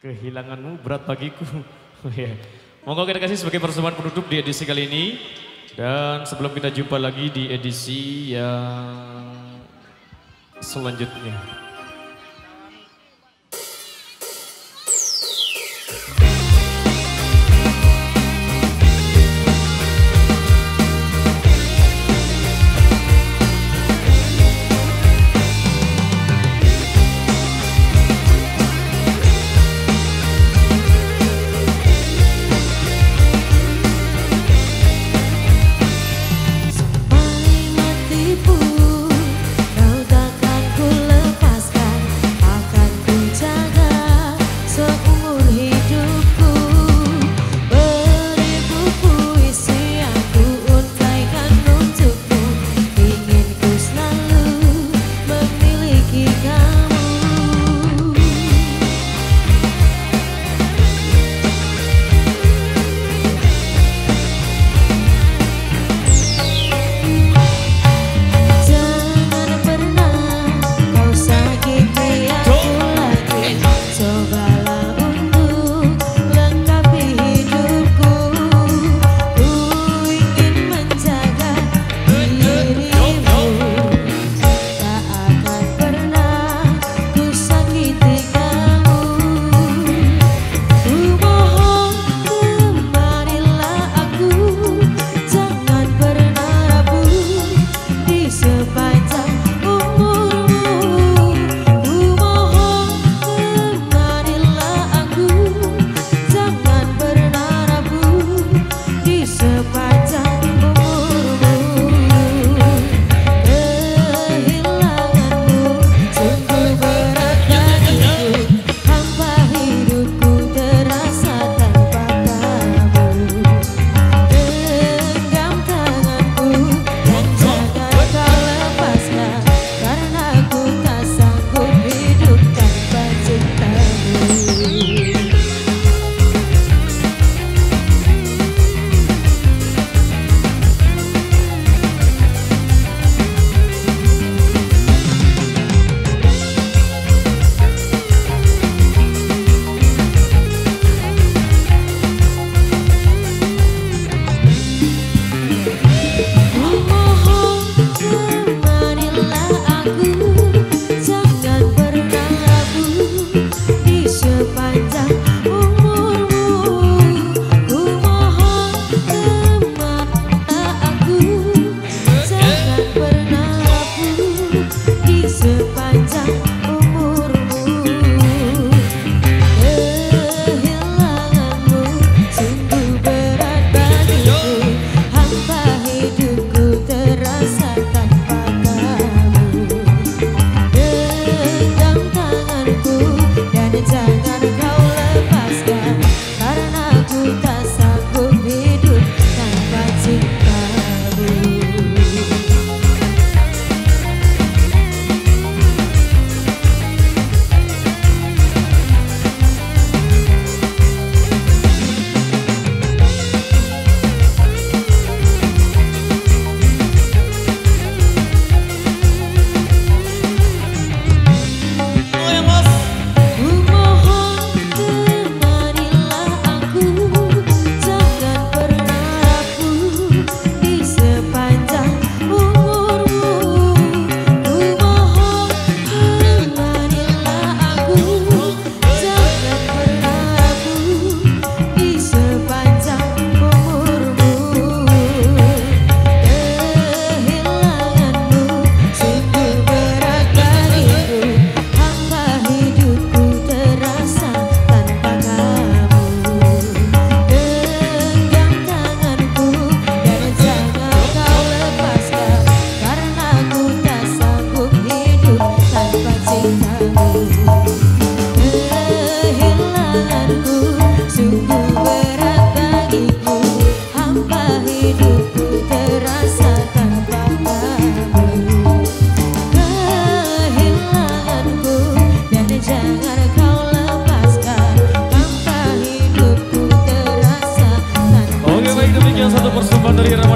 Kehilanganmu berat bagiku. Oh, ya. Monggo kita kasih sebagai persembahan penutup di edisi kali ini. Dan sebelum kita jumpa lagi di edisi yang selanjutnya.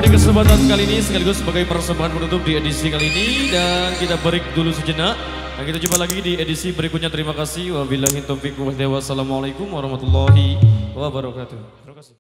Di kesempatan kali ini sekaligus sebagai persembahan penutup di edisi kali ini dan kita break dulu sejenak. Dan kita jumpa lagi di edisi berikutnya. Terima kasih. Wabillahi taufiq Wassalamualaikum warahmatullahi wabarakatuh. Terima kasih.